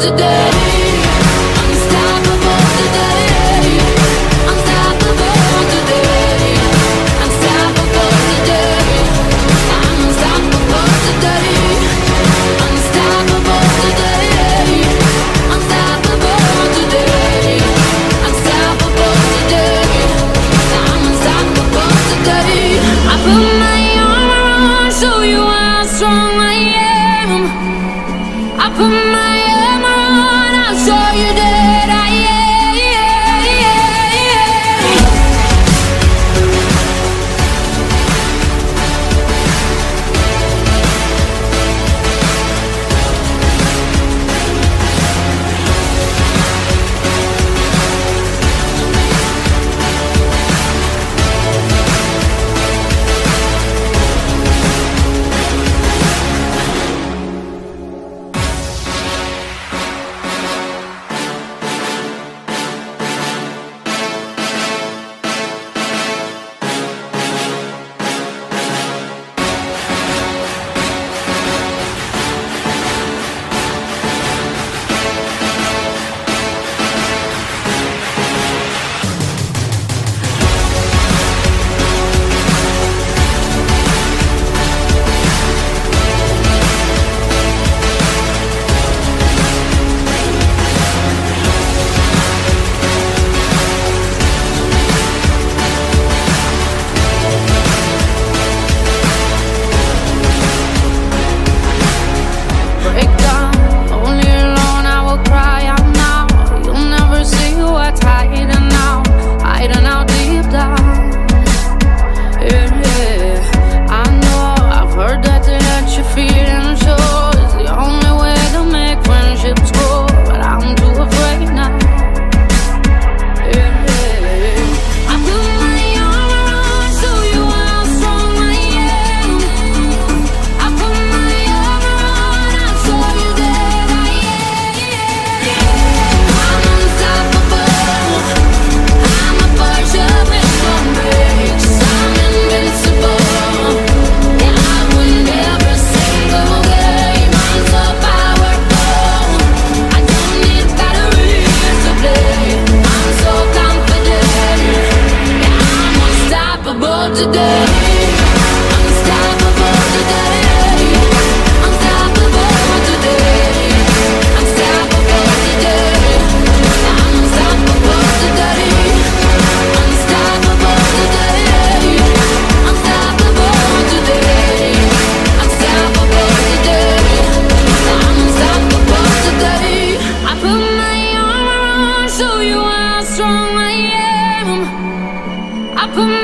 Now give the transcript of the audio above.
today. I put